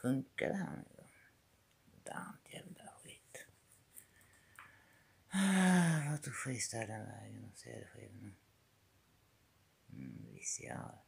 Funkar det här nu då? Modernt jävla skit. Låt oss skista den vägen och CD-skivorna? Mm, VCR. Yeah.